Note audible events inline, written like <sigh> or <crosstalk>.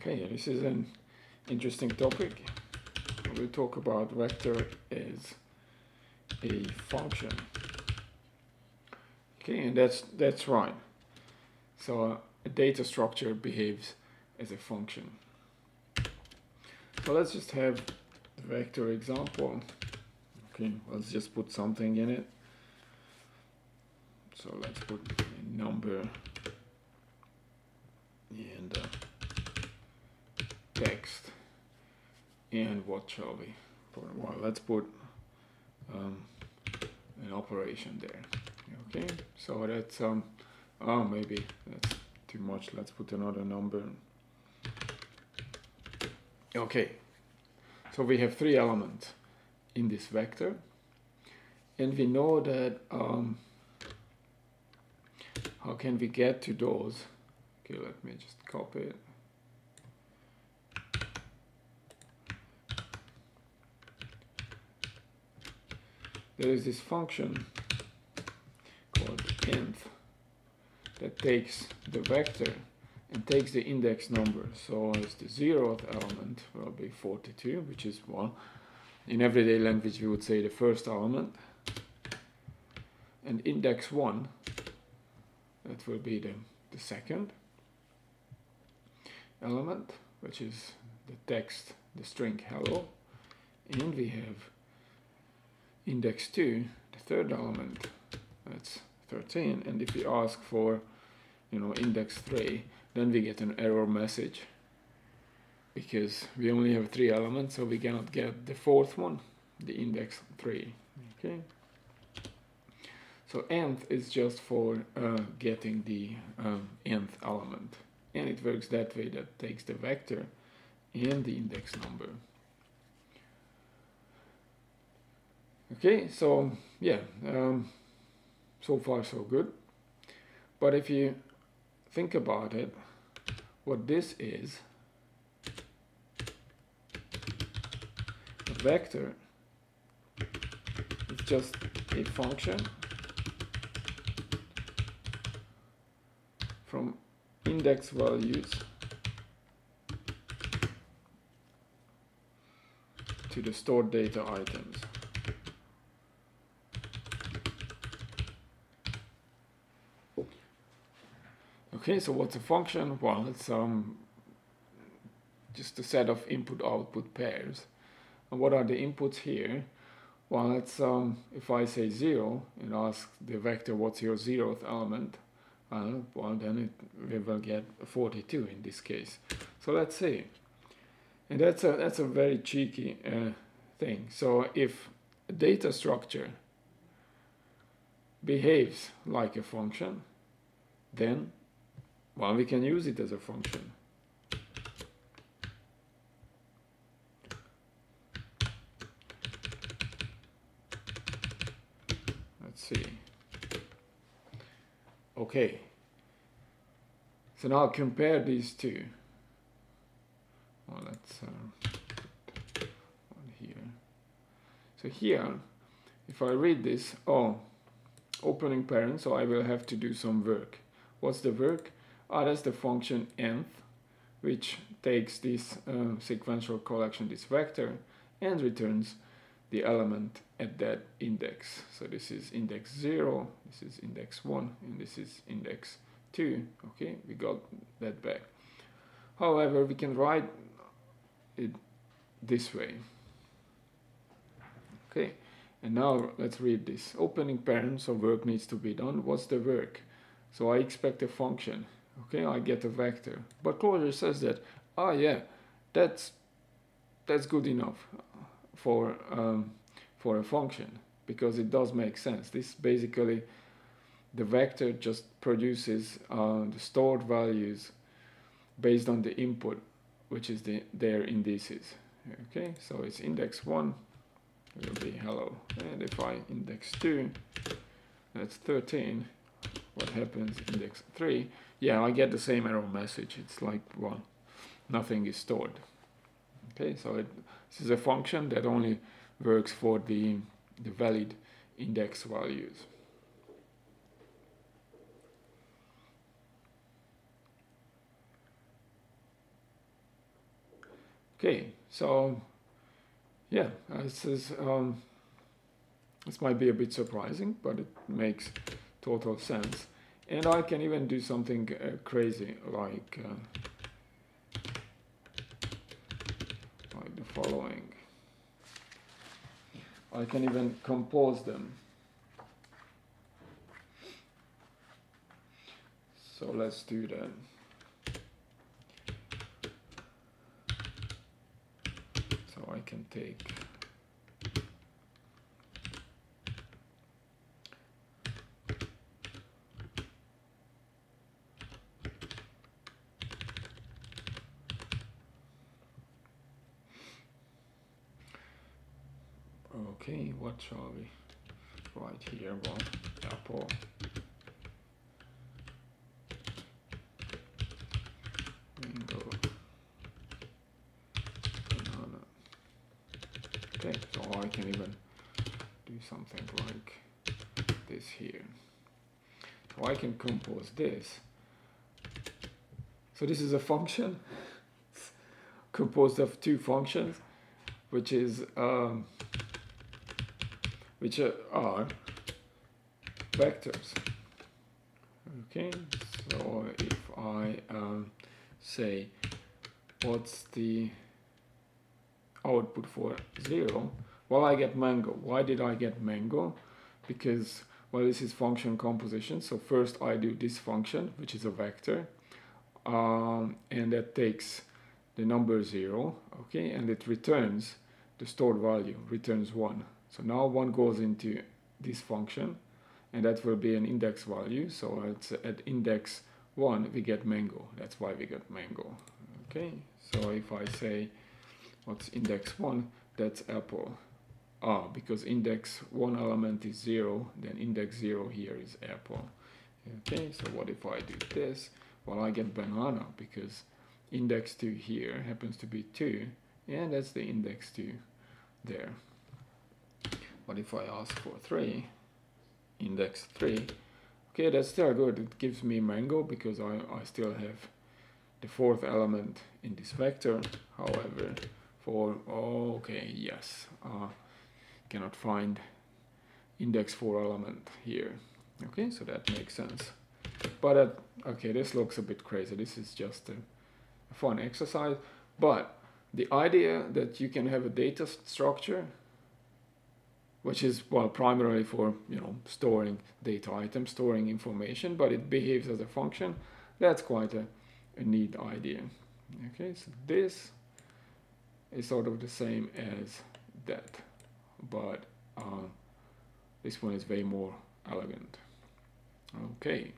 Okay, this is an interesting topic. We'll talk about vector as a function. Okay, and that's that's right. So a data structure behaves as a function. So let's just have the vector example. Okay, let's just put something in it. So let's put a number and uh, text and what shall we put well let's put um, an operation there. Okay? So that's um oh maybe that's too much. Let's put another number. Okay. So we have three elements in this vector. And we know that um, how can we get to those? Okay let me just copy it there is this function called nth that takes the vector and takes the index number. So as the zeroth element will be 42, which is well, in everyday language we would say the first element. And index 1, that will be the, the second element, which is the text, the string hello. And we have index 2, the third element, that's 13. And if we ask for, you know, index 3, then we get an error message because we only have three elements, so we cannot get the fourth one, the index 3. Okay. So nth is just for uh, getting the um, nth element. And it works that way that takes the vector and the index number. Okay, so yeah, um, so far so good. But if you think about it, what this is, a vector is just a function from index values to the stored data items. Okay, so what's a function? Well, it's um, just a set of input-output pairs. And what are the inputs here? Well, it's um, if I say 0 and ask the vector what's your zeroth element, uh, well, then it, we will get 42 in this case. So let's see. And that's a, that's a very cheeky uh, thing. So if a data structure behaves like a function, then well, we can use it as a function. Let's see. Okay. So now compare these two. Well, let's uh, one here. So here, if I read this, oh, opening parent, so I will have to do some work. What's the work? Ah, that's the function nth, which takes this uh, sequential collection, this vector, and returns the element at that index. So this is index 0, this is index 1, and this is index 2. Okay, we got that back. However, we can write it this way. Okay, and now let's read this. Opening parent, so work needs to be done. What's the work? So I expect a function okay I get a vector. But Clojure says that oh yeah that's that's good enough for um, for a function because it does make sense. This basically the vector just produces uh, the stored values based on the input which is the their indices. Okay so it's index 1 will be hello. And if I index 2 that's 13 what happens index 3 yeah I get the same error message. It's like well nothing is stored. Okay so it, this is a function that only works for the the valid index values. Okay, so yeah, this is um, this might be a bit surprising, but it makes total sense. And I can even do something uh, crazy like uh, like the following. I can even compose them. So let's do that. So I can take Okay, what shall we write here? Well, apple. Mango. Banana. Okay, so I can even do something like this here. So I can compose this. So this is a function <laughs> composed of two functions, which is um, which are vectors. Okay, so if I um, say what's the output for 0, well I get mango. Why did I get mango? Because, well this is function composition, so first I do this function, which is a vector, um, and that takes the number 0, okay, and it returns the stored value, returns 1. So now one goes into this function and that will be an index value. So it's at index 1 we get mango. That's why we get mango. Okay, so if I say what's index 1, that's apple. Ah, because index 1 element is 0, then index 0 here is apple. Okay, so what if I do this? Well, I get banana because index 2 here happens to be 2, and that's the index 2 there. But if I ask for 3, index 3, okay, that's still good. It gives me mango because I, I still have the fourth element in this vector. However, for, okay, yes, uh, cannot find index 4 element here. Okay, so that makes sense. But, okay, this looks a bit crazy. This is just a, a fun exercise. But the idea that you can have a data structure which is well primarily for you know storing data items, storing information, but it behaves as a function. That's quite a, a neat idea. Okay, so this is sort of the same as that, but uh, this one is way more elegant. Okay.